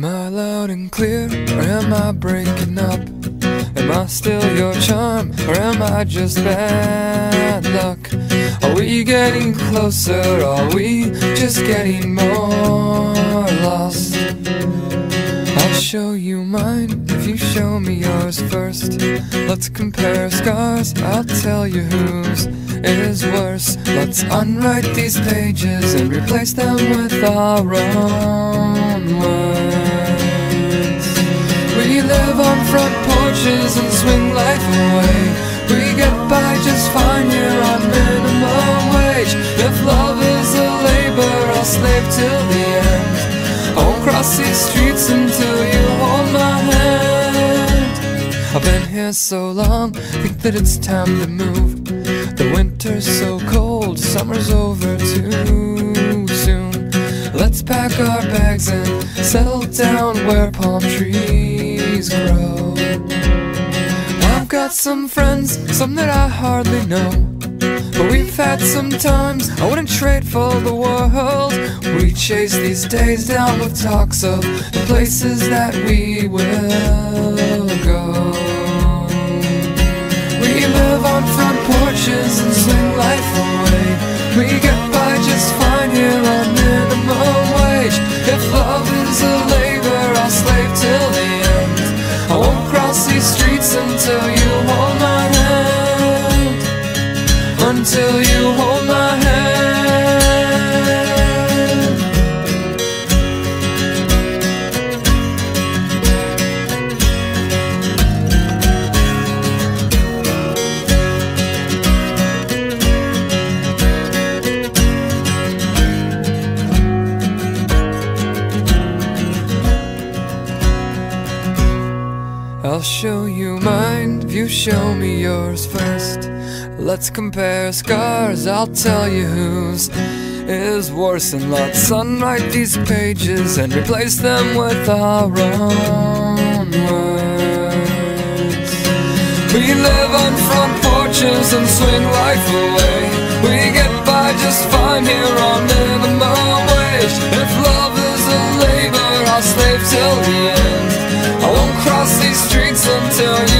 loud and clear, or am I breaking up? Am I still your charm, or am I just bad luck? Are we getting closer, are we just getting more lost? I'll show you mine if you show me yours first. Let's compare scars, I'll tell you whose is worse. Let's unwrite these pages and replace them with our own words. And swing life away. We get by just fine here on minimum wage. If love is a labor, I'll slave till the end. I won't cross these streets until you hold my hand. I've been here so long, think that it's time to move. The winter's so cold, summer's over too soon. Let's pack our bags and settle down where palm trees grow. Got some friends, some that I hardly know. But we've had some times I wouldn't trade for the world. We chase these days down with talks of the places that we will Until I'll show you mine if you show me yours first. Let's compare scars, I'll tell you whose is worse. And let's unwrite these pages and replace them with our own words. We live on front porches and swing life away. We get by just fine here on minimum wage. If love is a labor, I'll slave till the end. Won't